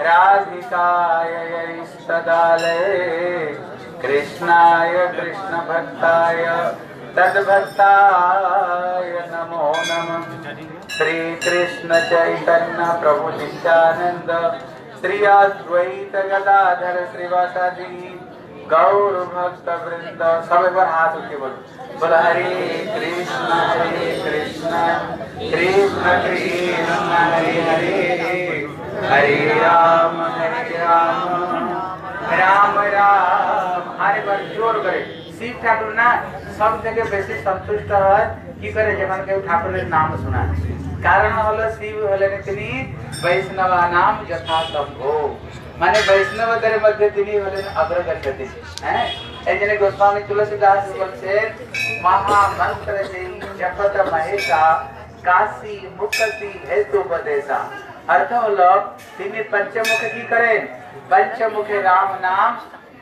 राधिकाय यैस्तदालये कृष्णाय कृष्णभक्ताय, तद्भक्ताय नमो नमः। श्री कृष्ण चैतन्य प्रभु नित्यानंद श्री अद्वैत गदाधर श्रीवासादि गौर भक्त वृंद, सब एक बार हाथ उठे बोलो। बोलो, हरे कृष्ण हरे कृष्ण कृष्ण कृष्ण, हरे हरे हरे राम জোর করে শিব ঠাকুর না সব থেকে বেশি সন্তুষ্ট হয় কি করে যখন কেউ ঠাকুরের নাম শোনায় কারণ হলো শিব হলেন তিনি বৈষ্ণব নাম যথা সম্ভব মানে বৈষ্ণবদের মধ্যে তিনি হলেন অগ্রগণ্য হ্যাঁ এই জন্য গোস্বামী তুলসীদাস বলছেন মহামন্ত্র সেই জপত মহেশা কাশী মুক্তি হেতু উপদেশা অর্থ হলো তিনি পঞ্চমুখে কি করেন পঞ্চমুখে রাম নাম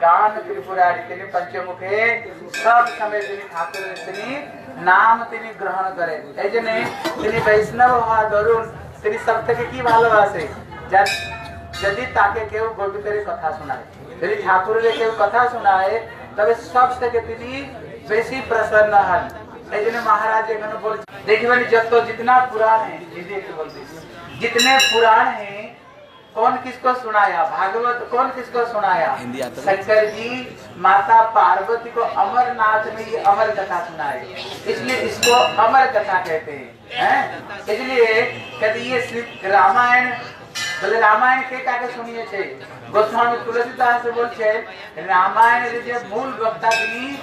গান ত্রিপুরারি তিনি পঞ্চমুখে সব সময় তিনি ঠাকুরের তিনি নাম তিনি গ্রহণ করেন এই জন্য তিনি বৈষ্ণব হওয়া ধরুন তিনি সব থেকে কি ভালোবাসে যা- যদি তাকে কেউ গোবিন্দের কথা শোনায় যদি ঠাকুরের কেউ কথা শোনায় তবে সব থেকে তিনি বেশি প্রসন্ন হন এই জন্য মহারাজ এখানে বলছে देखिए जब तो जितना पुराण है दीदी के बोलते जितने पुराण हैं कौन किसको सुनाया? भागवत कौन किसको सुनाया? शंकर जी माता पार्वती को अमरनाथ में ये अमर कथा सुनाए इसलिए इसको अमर कथा कहते हैं है? इसलिए कहते ये सिर्फ़ रामायण बोले रामायण के काके सुनिए थे गोस्वामी तुलसीदास से बोल छे रामायण जो मूल वक्ता तिनी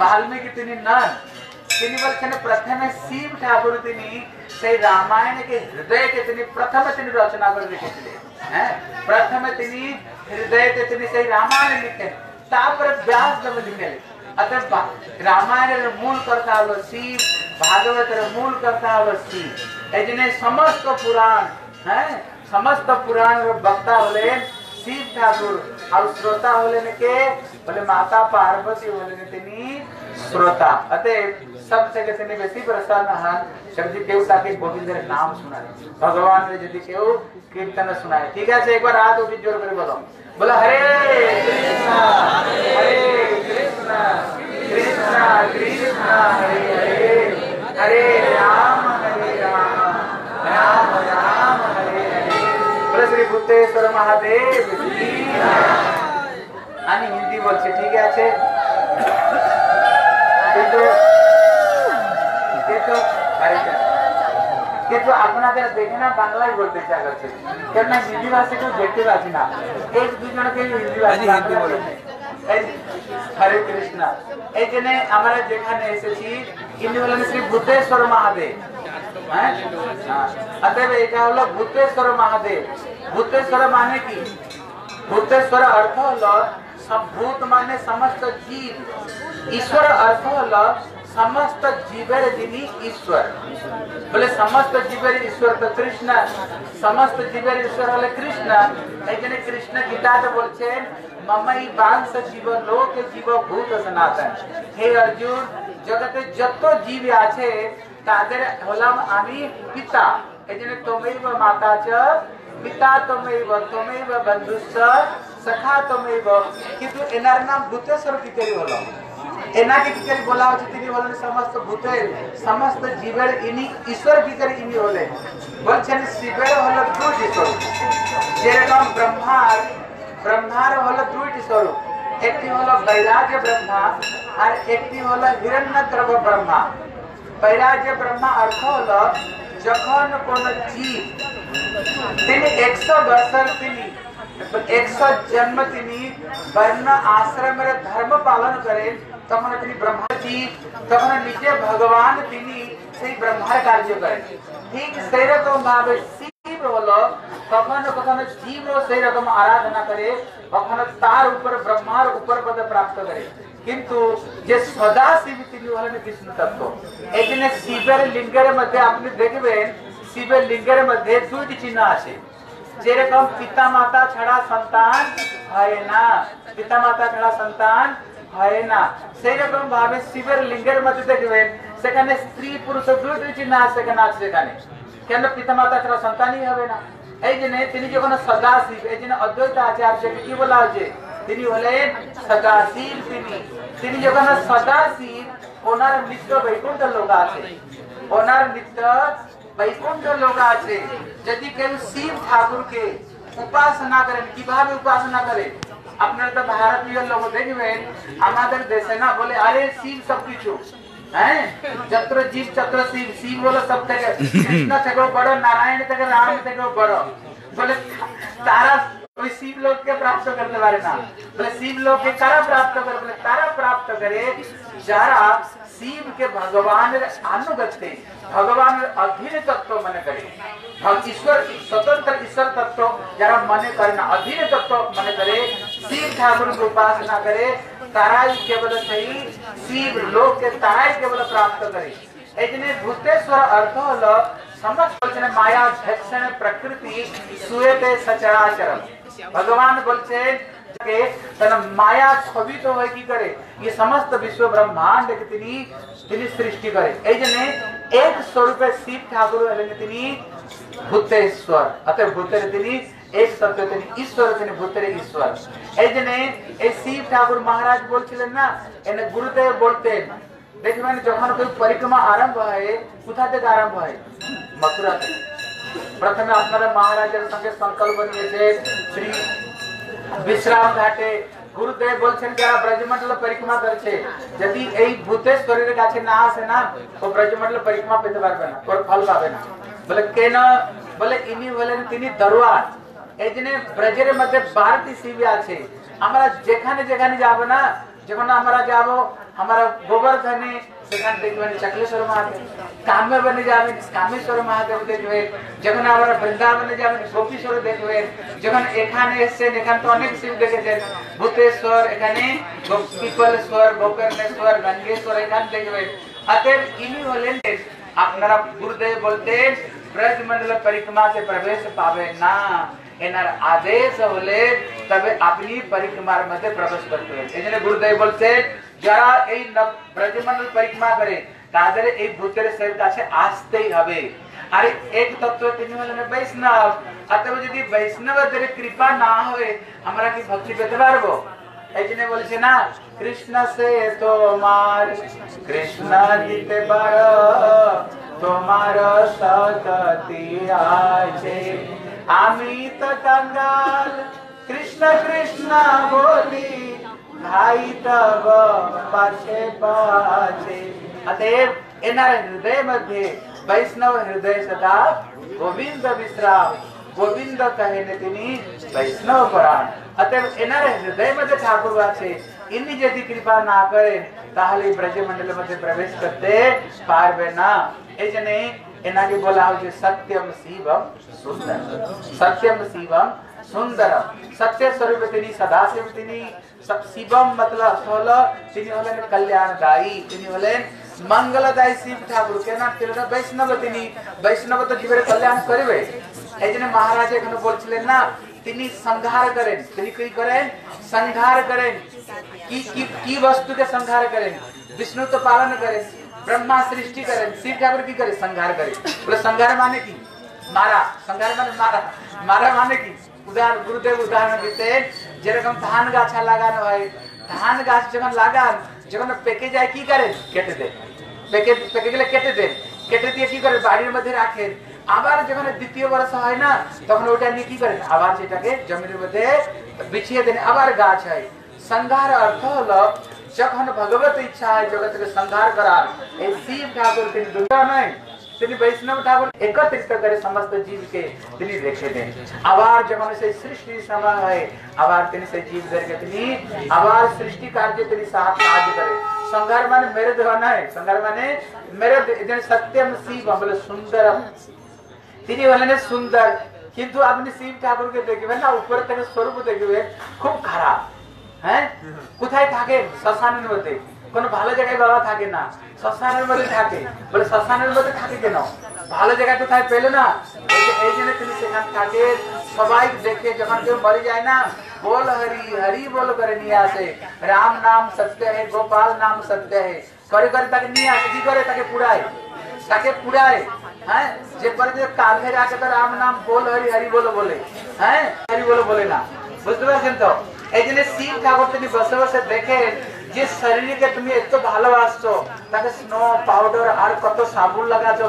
वाल्मीकि तिनी नन तिनी बोल प्रथमे शिव ठाकुर तिनी से रामायण के हृदय के तिनी प्रथम तिनी रचना कर लिखे थे। प्रथम तिनी हृदय के तिनी से रामायण लिखे। तापर व्यास जब लिखे। अतः रामायण रे मूल कर्ता हलो शिव, भागवत रे मूल कर्ता हलो शिव। एजने समस्त पुराण है? समस्त पुराण रे वक्ता होले शिव ठाकुर और श्रोता होले ने के? बोले माता पार्वती होले ने तिनी श्रोता। अतः প্রসন্ন হন যদি কেউ তাকে গোবিন্দের নাম শোনায় ভগবানের যদি কেউ কীর্তন শোনায় ঠিক আছে একবার হাত উঠি জোর করে বলো বলো হরে কৃষ্ণ হরে কৃষ্ণ কৃষ্ণ কৃষ্ণ হরে হরে হরে রাম হরে রাম রাম রাম হরে হরে বলে শ্রী ভূতেশ্বর মহাদেব কি আমি হিন্দি বলছি ঠিক আছে কিন্তু কিন্তু আরে কিন্তু আপনাদের দেখে না বাংলায় বলতে ইচ্ছা করছে। কেননা হিন্দি ভাষা কেউ দেখতে পাচ্ছি না। এই দুজনকে হিন্দি হরে কৃষ্ণ। এই জন্য আমরা যেখানে এসেছি ইনি হলেন শ্রী ভূতেশ্বর মহাদেব। হ্যাঁ? হ্যাঁ। অতএব এটা হলো ভূতেশ্বর মহাদেব। ভূতেশ্বর মানে কি? ভূতেশ্বর অর্থ হলো সব ভূত মানে সমস্ত জীব। ঈশ্বর অর্থ হলো সমস্ত জীবের যিনি ঈশ্বর বলে সমস্ত জীবের ঈশ্বর তো কৃষ্ণ সমস্ত জীবের ঈশ্বর হলে কৃষ্ণ এই জন্য কৃষ্ণ গীতাতে বলছেন মমাই বাংশ জীব লোক জীব ভূত সনাতন হে অর্জুন জগতে যত জীব আছে তাদের হলাম আমি পিতা এই জন্য তোমৈব মাতা চ পিতা তোমৈব তোমৈব বন্ধুশ্চ সখা তোমৈব কিন্তু এনার নাম ভূতেশ্বর কি করে হলো এনাকে কি করে বলা হচ্ছে তিনি হলেন সমস্ত ভূতের সমস্ত জীবের ইনি ঈশ্বর কি করে ইনি হলেন বলছেন শিবের হলো দুটি স্বরূপ যেরকম ব্রহ্মার ব্রহ্মার হলো দুইটি স্বরূপ একটি হলো বৈরাগ্য ব্রহ্মা আর একটি হলো হিরণ্যদ্রব ব্রহ্মা বৈরাগ্য ব্রহ্মা অর্থ হলো যখন কোন জীব তিনি একশো বছর তিনি एक सौ जन्म तिमी वर्ण आश्रम रे धर्म पालन करे तो तमन तिनी तो ब्रह्मा जी तमन निजे भगवान तिनी से ब्रह्मार कार्य करे। ठीक से तो मावे सी बोलो तखन कखन जीव रो से रकम आराधना करे कखन तार ऊपर, ब्रह्मार ऊपर पद प्राप्त करे। किंतु जे सदा शिव तिनी हलन विष्णु तत्व, एक दिन शिवेर लिंगर मध्ये आपने देखबेन शिवेर लिंगर मध्ये दुईटी चिन्ह आछे যেরকম পিতা মাতা ছাড়া সন্তান হয় না পিতা মাতা ছাড়া সন্তান হয় না সেই রকম ভাবে শিবের লিঙ্গের মধ্যে দেখবেন সেখানে স্ত্রী পুরুষ দুইটি চিহ্ন আছে সেখানে আছে সেখানে কেন পিতা মাতা ছাড়া সন্তানই হবে না এই জন্য তিনি যখন সদাশিব এই জন্য অদ্বৈত আচার্যকে কি বলা হয়েছে তিনি হলেন সদাশিব তিনি তিনি যখন সদাশিব ওনার নিত্য বৈকুণ্ঠ লোক আছে ওনার নিত্য বৈকুণ্ঠ লোক আছে যদি কেউ শিব ঠাকুরকে উপাসনা করেন কিভাবে উপাসনা করে আপনারা তো ভারতীয় লোক দেখবেন আমাদের দেশে না বলে আরে শিব সবকিছু হ্যাঁ যত্র জীব চত্র শিব শিব বলে সব থেকে কৃষ্ণ থেকেও বড় নারায়ণ থেকে রাম থেকেও বড় বলে তারা ওই শিব লোককে প্রাপ্ত করতে পারে না বলে শিব লোককে কারা প্রাপ্ত করে বলে তারা প্রাপ্ত করে ಯಾರ ಶಿವಗೆ के ಅನುಗತ್ಯ ಭಗವಾನರ ಅಧೀನ ತತ್ವ ಮನೆ ಕರೆ ಈಶ್ವರ ಸ್ವತಂತ್ರ ईश्वर, स्वतंत्र ईश्वर तत्व जरा मन करना अधीन तत्व मन करे। शिव ठाकुर की उपासना करे, ताराई केवल सही, शिव लोक के ताराई केवल प्राप्त करे। इतने भूतेश्वर अर्थ हल, समस्त बोलते माया, भक्षण, प्रकृति सुयते सचराचर भगवान बोलते যে তার মায়া ছবিত হয়ে কি করে ये समस्त विश्व ब्रह्मांड के তিনি তিনি সৃষ্টি করে এই জন্য এক স্বরূপে শিব ঠাকুর হলেন তিনি ভূতেশ্বর অতএব ভূতের তিনি এক শব্দ তিনি ঈশ্বর তিনি ভূতের ঈশ্বর এই জন্য এই শিব ঠাকুর মহারাজ বলছিলেন না এনে গুরুদেব বলতেন দেখবেন যখন কোই পরিক্রমা আরম্ভ হয় কোথা থেকে আরম্ভ হয় মথুরা থেকে প্রথমে আপনারা মহারাজের সঙ্গে সংকল্প নিয়েছে শ্রী বিশ্রাম ঘাটে গুরুদেব বলছেন, যারা ব্রজমন্ডল পরিক্রমা করছে, যদি এই ভূতেশ্বরের কাছে না আসে না ও ব্রজমন্ডল পরিক্রমা পেতে পারবে না, ওর ফল পাবে না। বলে, কেন? বলে, ইনি বলেন তিনি দরওয়ার এই জন্য ব্রজের মধ্যে বারোটি শিবি আছে। আমরা যেখানে যেখানে যাব না যখন আমরা যাব আমরা গোবর্ধনে সেখানে দেখবেন চকলেশ্বর মহাদেব কামে বনে যাবেন কামেশ্বর মহাদেব দেখবেন যখন আমরা বৃন্দাবনে যাবেন গোপীশ্বর দেখবেন যখন এখানে এসছেন এখানে তো অনেক শিব দেখেছেন ভূতেশ্বর এখানে পিপলেশ্বর গোকর্ণেশ্বর গঙ্গেশ্বর এখানে দেখবেন অতএব ইনি হলেন আপনারা গুরুদেব বলতেন ব্রজমন্ডল পরিক্রমা সে প্রবেশ পাবে না এনার আদেশ হলে তবে আপনি পরিক্রমার মধ্যে প্রবেশ করতে হবে। এই জন্য গুরুদেব বলছেন যারা এই ব্রজমন্ডল পরিক্রমা করে, তাদের এই ভূতের শরীর কাছে আসতেই হবে। আর এক তত্ত্ব তিনি হলেন বৈষ্ণব। অতএব যদি বৈষ্ণবদের কৃপা না হয়, আমরা কি ভক্তি পেতে পারব? এই জন্য বলছে না, কৃষ্ণ সে তোমার, কৃষ্ণ দিতে পারো। তোমার সততি আছে। আমি তো কৃষ্ণ কৃষ্ণ বলি, ভাই তব পাশে পাশে। অতএব এনার হৃদয় মধ্যে বৈষ্ণব হৃদয় সদা গোবিন্দ বিশ্রাম, গোবিন্দ কহেন তিনি বৈষ্ণব পরাণ। অতএব এনার হৃদয় মধ্যে ঠাকুর আছে, ইনি যদি কৃপা না করেন, তাহলে ব্রজমন্ডলের মধ্যে প্রবেশ করতে পারবে না। এই জন্য এনাকে বলা হচ্ছে সত্যম শিবম সুন্দর সত্যম শিবম সুন্দর সত্য স্বরূপ তিনি সদাশিব তিনি সব শিবম মতলব হলো তিনি হলেন কল্যাণদায়ী তিনি হলেন মঙ্গলদায়ী শিব ঠাকুর কেন তিনি বৈষ্ণব তিনি বৈষ্ণব তো জীবের কল্যাণ করবে এই জন্য মহারাজ এখানে বলছিলেন না তিনি সংহার করেন তিনি কি করেন সংহার করেন কি কি কি বস্তুকে সংহার করেন বিষ্ণু তো পালন করেন ব্রহ্মা সৃষ্টি করেন শিব ঠাকুর কি করে সংহার করে বলে সংহার মানে কি মারা সংহার মানে মারা মারা মানে কি উদাহরণ গুরুদেব উদাহরণ দিতেন যেরকম ধান গাছা লাগানো হয় ধান গাছ যখন লাগান যখন পেকে যায় কি করেন কেটে দেন পেকে পেকে গেলে কেটে দেন কেটে দিয়ে কি করে বাড়ির মধ্যে রাখেন আবার যখন দ্বিতীয় বর্ষ হয় না তখন ওটা নিয়ে কি করেন আবার সেটাকে জমির মধ্যে বিছিয়ে দেন আবার গাছ হয় সংহার অর্থ হলো जखन भगवत इच्छा है जगत के संहार करार। ए ठाकुर तिन दुर्गा नहीं तिन वैष्णव ठाकुर एकत्रित करे समस्त जीव के तिनी रेखे दे। आवार जखन से सृष्टि समा है आवार तिन से जीव दर के तिनी आवार सृष्टि कार्य तिनी साथ कार्य करे। संहार माने मेरे देह नहीं संहार माने मेरे जन सत्यम शिव बोले सुंदरम तिनी बोले सुंदर किंतु अपने शिव ठाकुर के देखे ना, ऊपर तक स्वरूप देखे खूब खराब। হ্যাঁ? কোথায় থাকে? শ্মশানের মধ্যে। কোন ভালো জায়গায় বাবা থাকে না। শ্মশানের মধ্যে থাকে। বলে, শ্মশানের মধ্যে থাকে কেন? ভালো জায়গায় কোথায় পেলে না? এই জন্য তুমি সেখান থাকে। সবাই দেখে যখন কেউ মরে যায় না, বল হরি হরি বল করে নিয়ে আসে। রাম নাম সত্য হে, গোপাল নাম সত্য হে। করে করে তাকে নিয়ে আসে। কি করে? তাকে পুড়ায়। তাকে পুড়ায়। হ্যাঁ? যে পরে যে কাঁধে রাখে তো রাম নাম বল হরি হরি বলো বলে। হ্যাঁ? হরি বলো বলে না। বুঝতে পারছেন তো? এই জন্য শিব ঠাকুর তিনি বসে বসে দেখেন যে শরীরকে তুমি এত ভালোবাসছো তাকে স্নো পাউডার আর কত সাবুন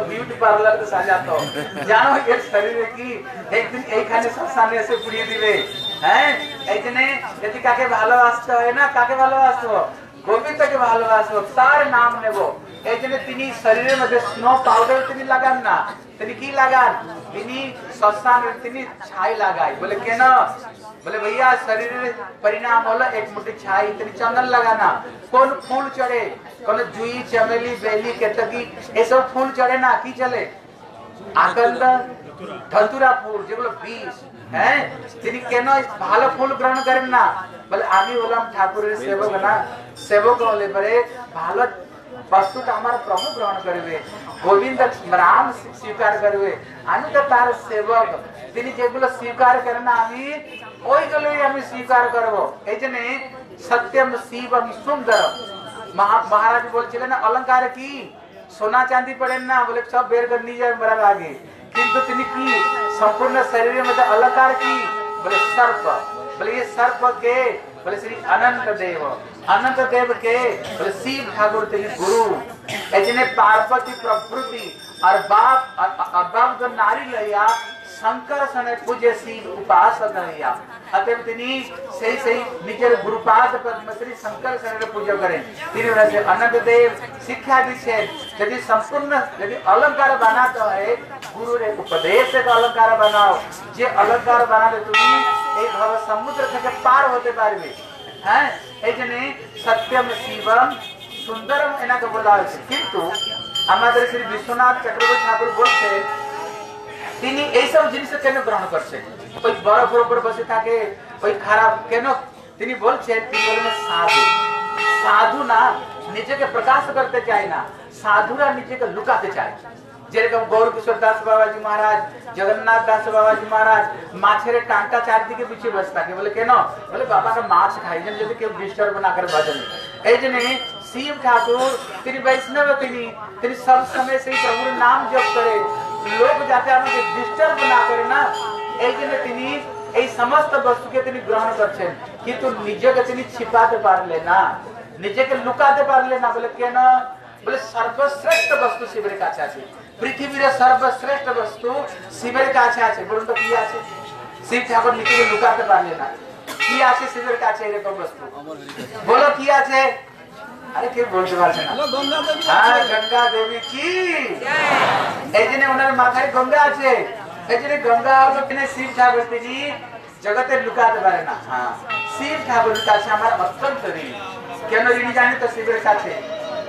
বিউটি পার্লার সাজাতো জানো এর শরীরে কি? একদিন এইখানে শ্মশানে এসে পুড়িয়ে দিবে। হ্যাঁ? এই জন্য যদি কাকে ভালোবাসতে হয় না, কাকে ভালোবাসবো? গোবিন্দকে ভালোবাসবো, তার নাম নেব। शरीर मध्य स्नो पाउडर तीन लगान ना लगान छाई छाई लगाई बोले के ना? बोले भैया शरीर परिणाम एक मुट्ठी चंदन लगाना कौन फूल चढ़े कौन जुई चमेली बेली केतकी ये सब फूल चढ़े ना की चले आकंद धतुरा फूल जो बोलो बीस है कैन भलो फूल ग्रहण करें ना बोले आम ठाकुर सेवक ना सेवक हमें भलो বস্তুটা আমার প্রভু গ্রহণ করবে গোবিন্দ রাম স্বীকার করবে আমি তো তার সেবক তিনি যেগুলো স্বীকার করেন না আমি ওইগুলোই আমি স্বীকার করব এই জন্য সত্যম শিবম সুন্দর মহা- মহারাজ বলছিলেন না অলঙ্কার কি সোনা চাঁদি পড়েন না বলে সব বের করে নিয়ে যাবে মরার আগে কিন্তু তিনি কি সম্পূর্ণ শরীরের মধ্যে অলঙ্কার কি বলে सर्प बोले ये सर्प के बोले श्री अनंत देव अनंत देव के ऋषि ठाकुर थे गुरु इसने पार्वती प्रकृति और बाप और बाप जो नारी लिया शंकर सने पूज्य शिव उपासक लिया अतएव तिनी सही सही निजर गुरुपाद पद्मश्री शंकर सने पूजा करें तिनी वजह से अनंत देव शिक्षा दी छे यदि संपूर्ण यदि अलंकार बना तो है गुरु रे उपदेश से अलंकार बनाओ जे अलंकार बना ले तुम एक भव समुद्र से पार होते पारबे হ্যাঁ বলা কিন্তু আমাদের শ্রী বিশ্বনাথ ঠাকুর তিনি এইসব জিনিস কেন গ্রহণ করছেন? ওই বরফের উপর বসে থাকে, ওই খারাপ কেন? তিনি বলছেন, তিনি বলেন সাধু। সাধু না, নিজেকে প্রকাশ করতে চায় না। সাধুরা নিজেকে লুকাতে চায়। যেরকম গৌর কিশোর দাস বাবাজি মহারাজ জগন্নাথ দাস বাবাজি মহারাজ মাছের টানটা চারদিকে পিছিয়ে বসে থাকে বলে কেন বলে বাবাকে মাছ খাই যেন যদি কেউ ডিস্টার্ব না করে ভজনে এই জন্য শিব ঠাকুর তিনি বৈষ্ণব তিনি তিনি সব সময় সেই প্রভুর নাম জপ করে লোক যাতে আমাকে ডিস্টার্ব না করে না এই জন্য তিনি এই সমস্ত বস্তুকে তিনি গ্রহণ করছেন কিন্তু নিজেকে তিনি ছিপাতে পারলে না নিজেকে লুকাতে পারলে না বলে কেন বলে সর্বশ্রেষ্ঠ বস্তু শিবের কাছে আছে পৃথিবীর সর্বশ্রেষ্ঠ বস্তু শিবের কাছে আছে। বলুন তো কি আছে? শিব ঠাকুর নিজেকে লুকাতে পারলে না। কি আছে শিবের কাছে এরকম বস্তু? বলো কি আছে? হ্যাঁ হ্যাঁ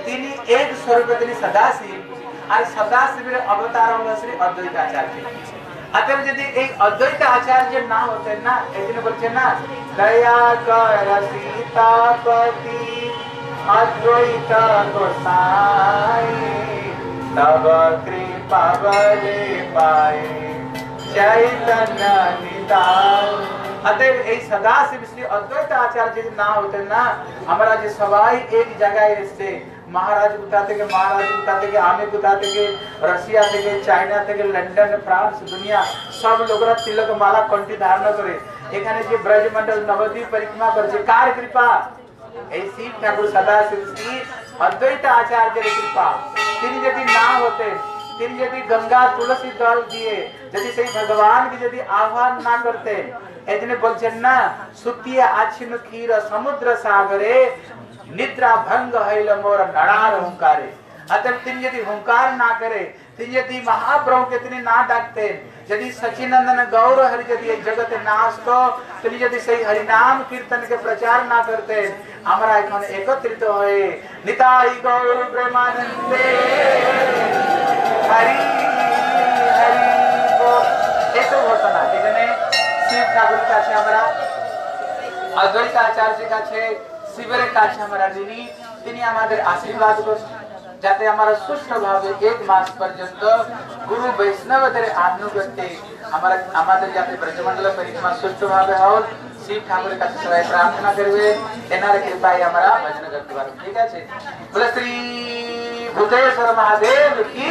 তিনি এক স্বরূপে তিনি সদাশিব। আর সদাশিবের অবতার হলো শ্রী অদ্বৈত আচার্য অতএব যদি এই অদ্বৈত আচার্য না হতেন না এই জন্য বলছেন না দয়া কর সীতাপতি অদ্বৈত গোসাই তব কৃপা বলে পাই চৈতন্য নিতাই অতএব এই সদাশিব শ্রী অদ্বৈত আচার্য যদি না হতেন না আমরা যে সবাই এক জায়গায় এসছে মহারাজ কোথা থেকে মহারাজ কোথা থেকে আমি কোথা থেকে রাশিয়া থেকে চায়না থেকে লন্ডন ফ্রান্স দুনিয়া সব লোকরা তিলক মালা কণ্ঠি ধারণ করে এখানে যে ব্রজমন্ডল নবদ্বীপ পরিক্রমা করছে কার কৃপা এই শিব ঠাকুর সদাশিব শ্রী অদ্বৈত আচার্যের কৃপা তিনি যদি না হতেন फिर यदि गंगा, तुलसी दल दिए, यदि सही भगवान के यदि आह्वान ना करते इतने बोलছেন না সুতিয়া আছিন ক্ষীর সমুদ্র সাগরে निद्रा भंग হইল মোর নড়ার হুঙ্কারে अतः तीन यदि हुंकार ना करे तीन यदि महाप्रभु के इतने ना डाकते যদি সচিনন্দন গৌর হরি যদি এই জগতে না আসতো তিনি যদি সেই হরিনাম কীর্তন के प्रचार না করতেন আমরা এখন একত্রিত হয়ে নিতাই গৌর প্রেমানন্দে হরি হরি বল এসব হতো না শিব ঠাকুরের কাছে আমরা অদ্বৈত আচার্যের কাছে শিবের কাছে আমরা ঋণী তিনি আমাদের আশীর্বাদ করুন যাতে আমরা সুষ্ঠুভাবে এক মাস পর্যন্ত গুরু বৈষ্ণবদের আনুগত্যে আমরা আমাদের যাতে ব্রজমন্ডল পরিক্রমা সুষ্ঠুভাবে হোক শিব ঠাকুরের কাছে সবাই প্রার্থনা করবে এনার কৃপায় আমরা ভজন করতে পারবো ঠিক আছে বলে শ্রী ভূতেশ্বর মহাদেব কি